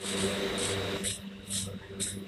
No. No.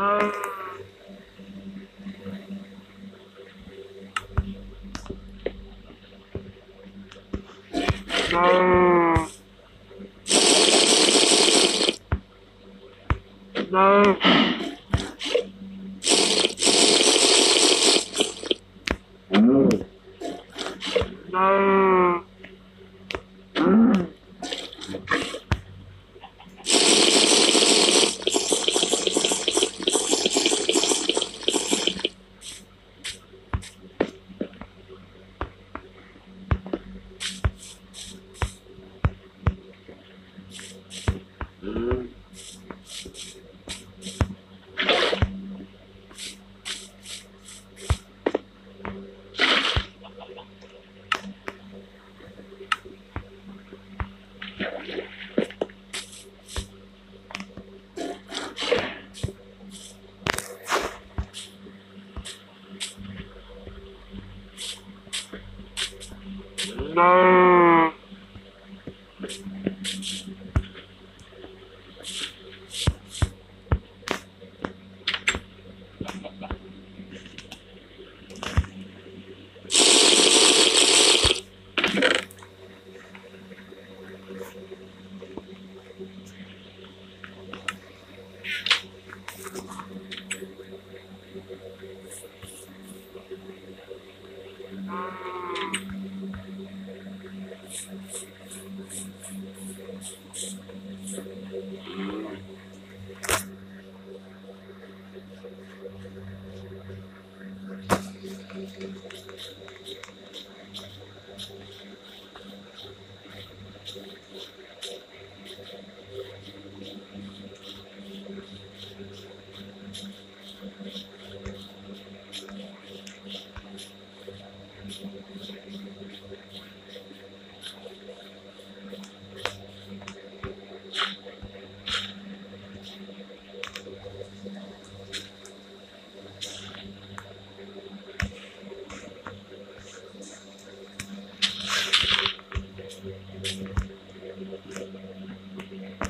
No. no. Thank どうもありがとうございました。